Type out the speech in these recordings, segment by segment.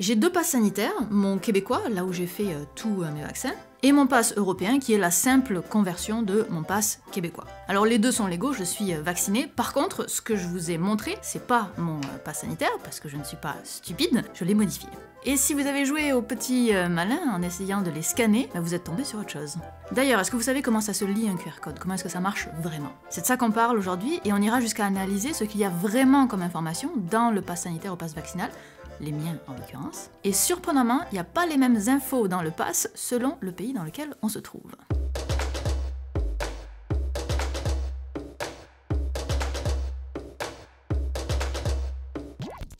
J'ai deux passes sanitaires, mon québécois, là où j'ai fait euh, tous euh, mes vaccins, et mon pass européen qui est la simple conversion de mon pass québécois. Alors les deux sont légaux, je suis euh, vacciné. Par contre, ce que je vous ai montré, c'est pas mon euh, pass sanitaire, parce que je ne suis pas stupide, je l'ai modifié. Et si vous avez joué au petit euh, malin en essayant de les scanner, bah, vous êtes tombé sur autre chose. D'ailleurs, est-ce que vous savez comment ça se lit un QR code? Comment est-ce que ça marche vraiment? C'est de ça qu'on parle aujourd'hui et on ira jusqu'à analyser ce qu'il y a vraiment comme information dans le pass sanitaire ou pass vaccinal les miens en l'occurrence. Et surprenamment, il n'y a pas les mêmes infos dans le pass selon le pays dans lequel on se trouve.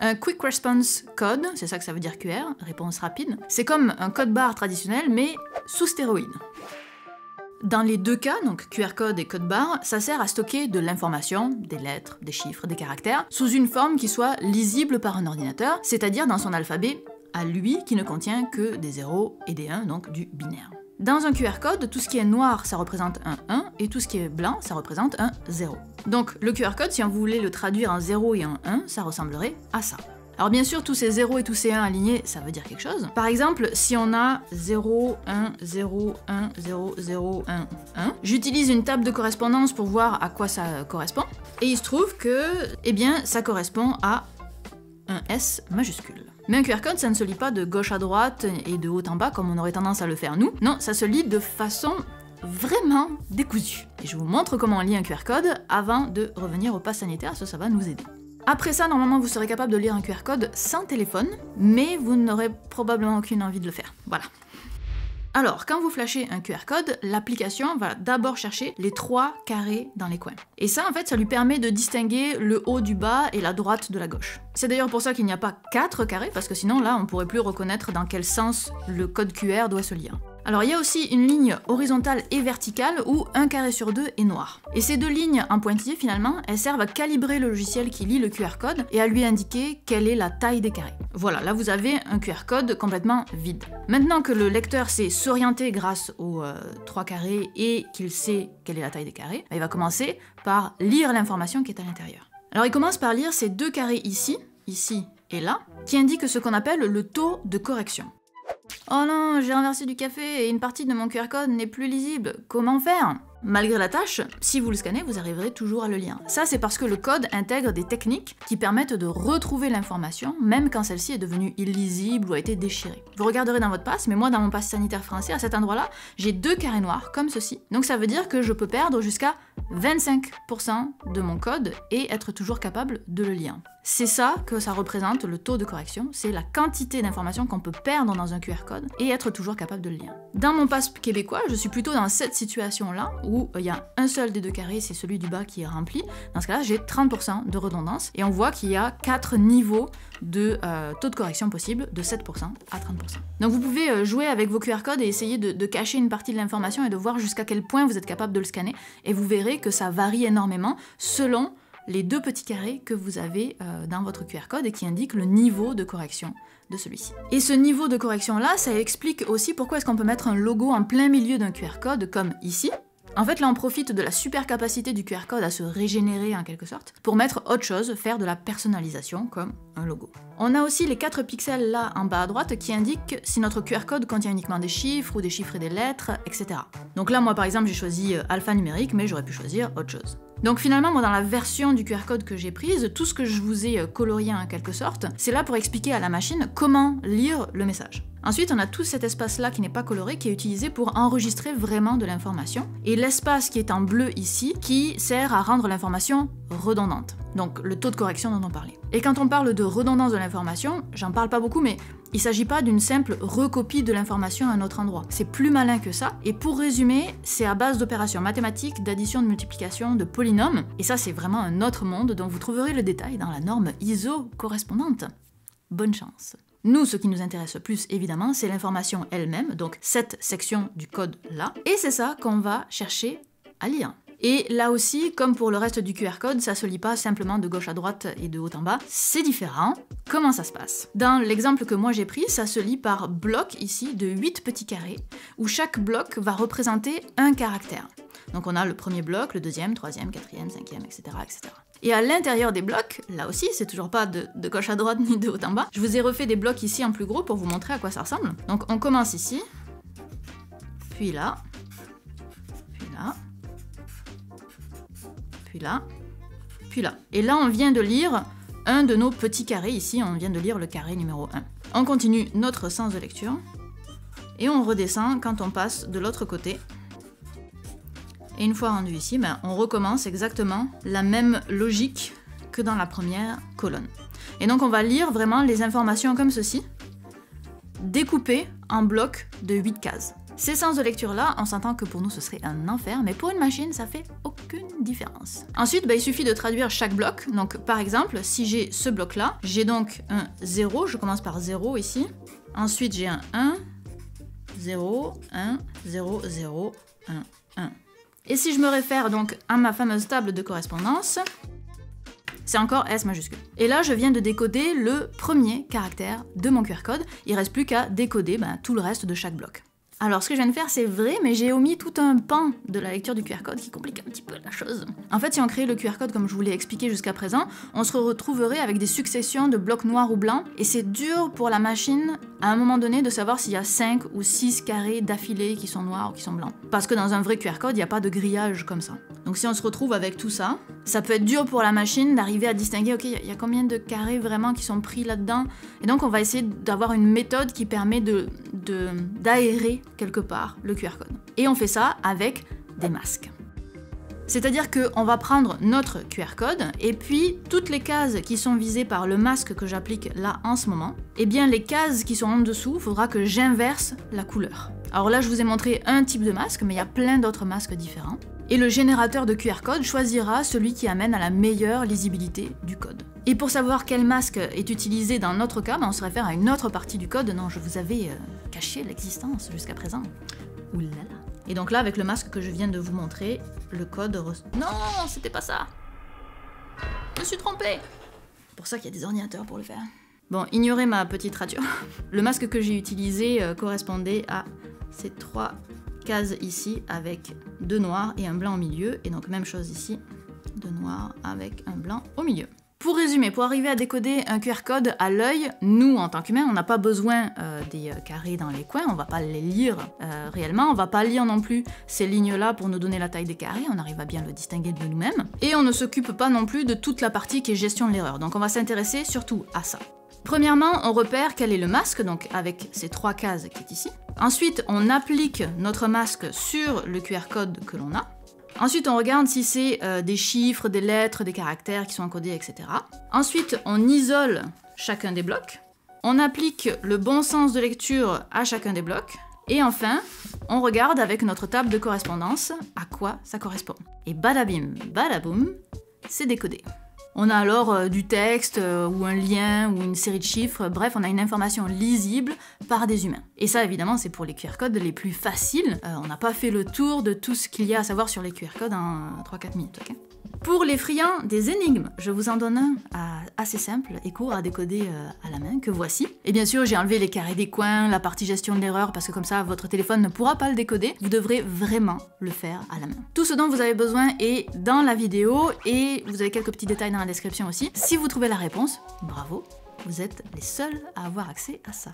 Un Quick Response Code, c'est ça que ça veut dire QR, réponse rapide, c'est comme un code barre traditionnel mais sous stéroïde. Dans les deux cas, donc QR code et code barre, ça sert à stocker de l'information, des lettres, des chiffres, des caractères, sous une forme qui soit lisible par un ordinateur, c'est-à-dire dans son alphabet à lui qui ne contient que des 0 et des 1, donc du binaire. Dans un QR code, tout ce qui est noir, ça représente un 1, et tout ce qui est blanc, ça représente un 0. Donc le QR code, si on voulait le traduire en 0 et en 1, ça ressemblerait à ça. Alors bien sûr, tous ces 0 et tous ces 1 alignés, ça veut dire quelque chose. Par exemple, si on a 0, 1, 0, 1, 0, 0, 1, 1, j'utilise une table de correspondance pour voir à quoi ça correspond. Et il se trouve que, eh bien, ça correspond à un S majuscule. Mais un QR code, ça ne se lit pas de gauche à droite et de haut en bas comme on aurait tendance à le faire nous. Non, ça se lit de façon vraiment décousue. Et je vous montre comment on lit un QR code avant de revenir au pass sanitaire, ça, ça va nous aider. Après ça, normalement, vous serez capable de lire un QR code sans téléphone, mais vous n'aurez probablement aucune envie de le faire. Voilà. Alors, quand vous flashez un QR code, l'application va d'abord chercher les trois carrés dans les coins. Et ça, en fait, ça lui permet de distinguer le haut du bas et la droite de la gauche. C'est d'ailleurs pour ça qu'il n'y a pas quatre carrés, parce que sinon, là, on pourrait plus reconnaître dans quel sens le code QR doit se lire. Alors il y a aussi une ligne horizontale et verticale où un carré sur deux est noir. Et ces deux lignes en pointillé finalement, elles servent à calibrer le logiciel qui lit le QR code et à lui indiquer quelle est la taille des carrés. Voilà, là vous avez un QR code complètement vide. Maintenant que le lecteur sait s'orienter grâce aux euh, trois carrés et qu'il sait quelle est la taille des carrés, bah, il va commencer par lire l'information qui est à l'intérieur. Alors il commence par lire ces deux carrés ici, ici et là, qui indiquent ce qu'on appelle le taux de correction. Oh non, j'ai renversé du café et une partie de mon QR code n'est plus lisible. Comment faire? Malgré la tâche, si vous le scannez, vous arriverez toujours à le lire. Ça, c'est parce que le code intègre des techniques qui permettent de retrouver l'information, même quand celle-ci est devenue illisible ou a été déchirée. Vous regarderez dans votre passe, mais moi, dans mon passe sanitaire français, à cet endroit-là, j'ai deux carrés noirs, comme ceci. Donc ça veut dire que je peux perdre jusqu'à 25% de mon code et être toujours capable de le lire. C'est ça que ça représente le taux de correction, c'est la quantité d'informations qu'on peut perdre dans un QR code et être toujours capable de le lire. Dans mon passe québécois, je suis plutôt dans cette situation-là où il y a un seul des deux carrés, c'est celui du bas qui est rempli. Dans ce cas-là, j'ai 30% de redondance et on voit qu'il y a 4 niveaux de euh, taux de correction possible de 7% à 30%. Donc vous pouvez euh, jouer avec vos QR codes et essayer de, de cacher une partie de l'information et de voir jusqu'à quel point vous êtes capable de le scanner et vous verrez que ça varie énormément selon les deux petits carrés que vous avez euh, dans votre QR code et qui indiquent le niveau de correction de celui-ci. Et ce niveau de correction là, ça explique aussi pourquoi est-ce qu'on peut mettre un logo en plein milieu d'un QR code comme ici. En fait, là, on profite de la super capacité du QR code à se régénérer en quelque sorte pour mettre autre chose, faire de la personnalisation comme un logo. On a aussi les 4 pixels là en bas à droite qui indiquent si notre QR code contient uniquement des chiffres ou des chiffres et des lettres, etc. Donc là, moi par exemple, j'ai choisi euh, alphanumérique, mais j'aurais pu choisir autre chose. Donc finalement, moi, dans la version du QR code que j'ai prise, tout ce que je vous ai euh, colorié en quelque sorte, c'est là pour expliquer à la machine comment lire le message. Ensuite, on a tout cet espace-là qui n'est pas coloré, qui est utilisé pour enregistrer vraiment de l'information. Et l'espace qui est en bleu ici, qui sert à rendre l'information redondante. Donc le taux de correction dont on parlait. Et quand on parle de redondance de l'information, j'en parle pas beaucoup, mais il s'agit pas d'une simple recopie de l'information à un autre endroit. C'est plus malin que ça. Et pour résumer, c'est à base d'opérations mathématiques, d'addition, de multiplication, de polynômes. Et ça, c'est vraiment un autre monde dont vous trouverez le détail dans la norme ISO correspondante. Bonne chance. Nous, ce qui nous intéresse le plus, évidemment, c'est l'information elle-même, donc cette section du code là. Et c'est ça qu'on va chercher à lire. Et là aussi, comme pour le reste du QR code, ça se lit pas simplement de gauche à droite et de haut en bas. C'est différent. Comment ça se passe? Dans l'exemple que moi j'ai pris, ça se lit par bloc ici de 8 petits carrés, où chaque bloc va représenter un caractère. Donc on a le premier bloc, le deuxième, troisième, quatrième, cinquième, etc. etc. Et à l'intérieur des blocs, là aussi, c'est toujours pas de, de, gauche à droite ni de haut en bas. Je vous ai refait des blocs ici en plus gros pour vous montrer à quoi ça ressemble. Donc on commence ici, puis là, puis là, puis là, puis là. Et là, on vient de lire un de nos petits carrés ici, on vient de lire le carré numéro 1. On continue notre sens de lecture, et on redescend quand on passe de l'autre côté et une fois rendu ici, ben, on recommence exactement la même logique que dans la première colonne. Et donc on va lire vraiment les informations comme ceci, découpées en blocs de 8 cases. Ces sens de lecture-là, on s'entend que pour nous ce serait un enfer, mais pour une machine, ça fait aucune différence. Ensuite, ben, il suffit de traduire chaque bloc. Donc par exemple, si j'ai ce bloc-là, j'ai donc un 0, je commence par 0 ici. Ensuite, j'ai un 1, 0, 1, 0, 0, 1, 1. Et si je me réfère donc à ma fameuse table de correspondance, c'est encore S majuscule. Et là, je viens de décoder le premier caractère de mon QR code. Il reste plus qu'à décoder ben, tout le reste de chaque bloc. Alors ce que je viens de faire c'est vrai, mais j'ai omis tout un pan de la lecture du QR code qui complique un petit peu la chose. En fait, si on créait le QR code comme je vous l'ai expliqué jusqu'à présent, on se retrouverait avec des successions de blocs noirs ou blancs, et c'est dur pour la machine à un moment donné de savoir s'il y a 5 ou 6 carrés d'affilée qui sont noirs ou qui sont blancs. Parce que dans un vrai QR code, il n'y a pas de grillage comme ça. Donc si on se retrouve avec tout ça, ça peut être dur pour la machine d'arriver à distinguer, ok, il y a combien de carrés vraiment qui sont pris là-dedans? Et donc on va essayer d'avoir une méthode qui permet de d'aérer quelque part le QR code. Et on fait ça avec des masques. C'est-à-dire qu'on va prendre notre QR code et puis toutes les cases qui sont visées par le masque que j'applique là en ce moment, eh bien les cases qui sont en dessous, il faudra que j'inverse la couleur. Alors là je vous ai montré un type de masque, mais il y a plein d'autres masques différents. Et le générateur de QR code choisira celui qui amène à la meilleure lisibilité du code. Et pour savoir quel masque est utilisé dans notre cas, ben, on se réfère à une autre partie du code dont je vous avais euh, caché l'existence jusqu'à présent. Oulala. Et donc là, avec le masque que je viens de vous montrer, le code... Non, c'était pas ça Je me suis trompée Pour ça qu'il y a des ordinateurs pour le faire. Bon, ignorez ma petite rature. Le masque que j'ai utilisé euh, correspondait à ces trois cases ici avec deux noirs et un blanc au milieu. Et donc même chose ici, deux noirs avec un blanc au milieu. Pour résumer, pour arriver à décoder un QR code à l'œil, nous, en tant qu'humains, on n'a pas besoin euh, des euh, carrés dans les coins, on va pas les lire euh, réellement, on va pas lire non plus ces lignes-là pour nous donner la taille des carrés, on arrive à bien le distinguer de nous-mêmes. Et on ne s'occupe pas non plus de toute la partie qui est gestion de l'erreur, donc on va s'intéresser surtout à ça. Premièrement, on repère quel est le masque, donc avec ces trois cases qui est ici. Ensuite, on applique notre masque sur le QR code que l'on a. Ensuite, on regarde si c'est euh, des chiffres, des lettres, des caractères qui sont encodés, etc. Ensuite, on isole chacun des blocs. On applique le bon sens de lecture à chacun des blocs. Et enfin, on regarde avec notre table de correspondance à quoi ça correspond. Et badabim, badaboum, c'est décodé. On a alors euh, du texte euh, ou un lien ou une série de chiffres, bref, on a une information lisible par des humains. Et ça, évidemment, c'est pour les QR codes les plus faciles. Euh, on n'a pas fait le tour de tout ce qu'il y a à savoir sur les QR codes en 3-4 minutes, pour les friands des énigmes, je vous en donne un assez simple et court à décoder à la main, que voici. Et bien sûr, j'ai enlevé les carrés des coins, la partie gestion de l'erreur, parce que comme ça, votre téléphone ne pourra pas le décoder. Vous devrez vraiment le faire à la main. Tout ce dont vous avez besoin est dans la vidéo, et vous avez quelques petits détails dans la description aussi. Si vous trouvez la réponse, bravo, vous êtes les seuls à avoir accès à ça.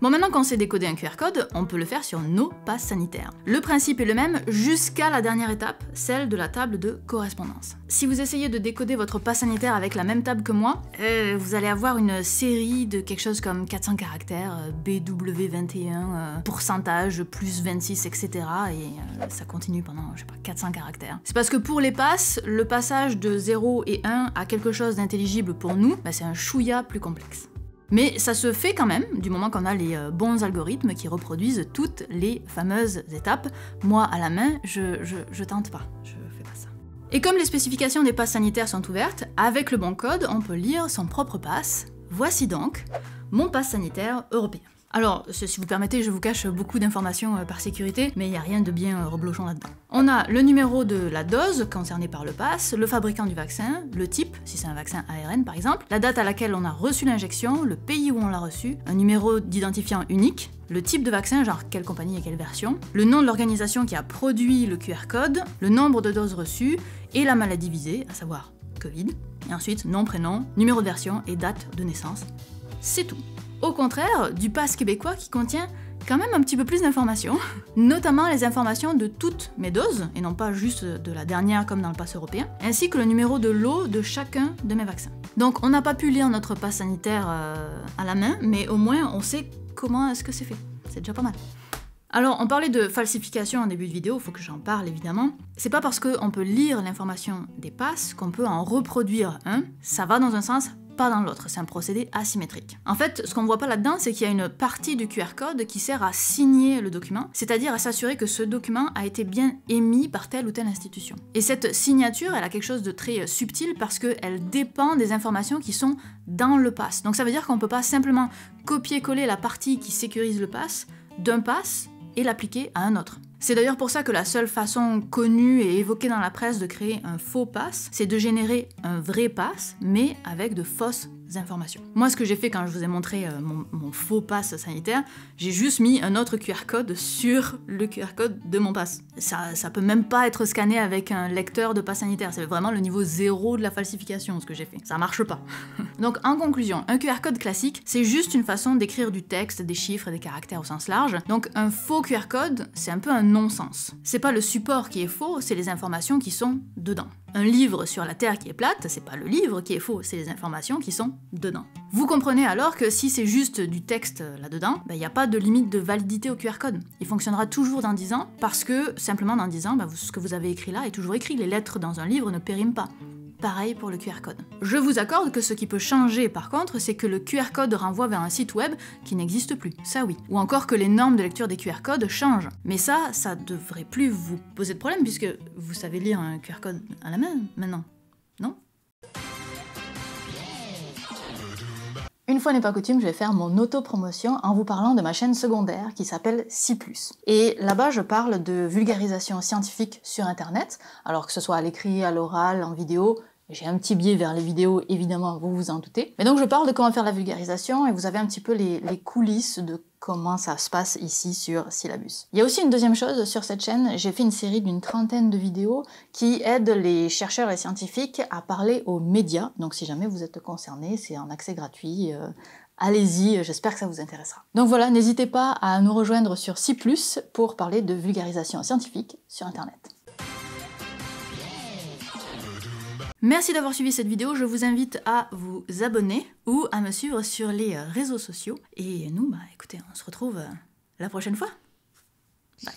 Bon, maintenant qu'on sait décoder un QR code, on peut le faire sur nos passes sanitaires. Le principe est le même jusqu'à la dernière étape, celle de la table de correspondance. Si vous essayez de décoder votre passe sanitaire avec la même table que moi, euh, vous allez avoir une série de quelque chose comme 400 caractères, euh, BW21, euh, pourcentage, plus 26, etc. Et ça continue pendant, je sais pas, 400 caractères. C'est parce que pour les passes, le passage de 0 et 1 à quelque chose d'intelligible pour nous, bah, c'est un chouïa plus complexe. Mais ça se fait quand même, du moment qu'on a les euh, bons algorithmes qui reproduisent toutes les fameuses étapes. Moi, à la main, je, je, tente pas, je fais pas ça. Et comme les spécifications des passes sanitaires sont ouvertes, avec le bon code, on peut lire son propre pass. Voici donc mon pass sanitaire européen. Alors, si vous permettez, je vous cache beaucoup d'informations euh, par sécurité, mais il n'y a rien de bien euh, reblochant là-dedans. On a le numéro de la dose concernée par le pass, le fabricant du vaccin, le type, si c'est un vaccin ARN par exemple, la date à laquelle on a reçu l'injection, le pays où on l'a reçu, un numéro d'identifiant unique, le type de vaccin, genre quelle compagnie et quelle version, le nom de l'organisation qui a produit le QR code, le nombre de doses reçues et la maladie visée, à savoir Covid, et ensuite nom, prénom, numéro de version et date de naissance. C'est tout. Au contraire du pass québécois qui contient quand même un petit peu plus d'informations, notamment les informations de toutes mes doses, et non pas juste de la dernière comme dans le pass européen, ainsi que le numéro de lot de chacun de mes vaccins. Donc on n'a pas pu lire notre pass sanitaire euh, à la main, mais au moins on sait comment est-ce que c'est fait. C'est déjà pas mal. Alors, on parlait de falsification en début de vidéo, faut que j'en parle évidemment. C'est pas parce qu'on peut lire l'information des passes qu'on peut en reproduire un. Ça va dans un sens, pas dans l'autre, c'est un procédé asymétrique. En fait, ce qu'on voit pas là-dedans, c'est qu'il y a une partie du QR code qui sert à signer le document, c'est-à-dire à, s'assurer que ce document a été bien émis par telle ou telle institution. Et cette signature, elle a quelque chose de très subtil parce qu'elle dépend des informations qui sont dans le pass. Donc ça veut dire qu'on peut pas simplement copier-coller la partie qui sécurise le pass d'un pass et l'appliquer à un autre. C'est d'ailleurs pour ça que la seule façon connue et évoquée dans la presse de créer un faux pass, c'est de générer un vrai pass, mais avec de fausses informations. Moi, ce que j'ai fait quand je vous ai montré euh, mon, faux pass sanitaire, j'ai juste mis un autre QR code sur le QR code de mon pass. Ça, ça peut même pas être scanné avec un lecteur de pass sanitaire. C'est vraiment le niveau zéro de la falsification, ce que j'ai fait. Ça marche pas. Donc, en conclusion, un QR code classique, c'est juste une façon d'écrire du texte, des chiffres et des caractères au sens large. Donc, un faux QR code, c'est un peu un non-sens. C'est pas le support qui est faux, c'est les informations qui sont dedans. Un livre sur la Terre qui est plate, c'est pas le livre qui est faux, c'est les informations qui sont dedans. Vous comprenez alors que si c'est juste du texte là-dedans, il bah, n'y a pas de limite de validité au QR code. Il fonctionnera toujours dans 10 ans parce que simplement dans 10 ans, bah, ce que vous avez écrit là est toujours écrit. Les lettres dans un livre ne périment pas. Pareil pour le QR code. Je vous accorde que ce qui peut changer par contre, c'est que le QR code renvoie vers un site web qui n'existe plus, ça oui. Ou encore que les normes de lecture des QR codes changent. Mais ça, ça devrait plus vous poser de problème puisque vous savez lire un QR code à la main maintenant, non? Une fois n'est pas coutume, je vais faire mon auto-promotion en vous parlant de ma chaîne secondaire qui s'appelle C+. Et là-bas, je parle de vulgarisation scientifique sur Internet, alors que ce soit à l'écrit, à l'oral, en vidéo, j'ai un petit biais vers les vidéos, évidemment, vous vous en doutez. Mais donc je parle de comment faire la vulgarisation et vous avez un petit peu les, coulisses de comment ça se passe ici sur Syllabus. Il y a aussi une deuxième chose sur cette chaîne, j'ai fait une série d'une trentaine de vidéos qui aident les chercheurs et scientifiques à parler aux médias. Donc si jamais vous êtes concerné, c'est en accès gratuit. Euh, allez-y, j'espère que ça vous intéressera. Donc voilà, n'hésitez pas à nous rejoindre sur C+, pour parler de vulgarisation scientifique sur Internet. Merci d'avoir suivi cette vidéo, je vous invite à vous abonner ou à me suivre sur les euh, réseaux sociaux. Et nous, bah écoutez, on se retrouve euh, la prochaine fois. Bye.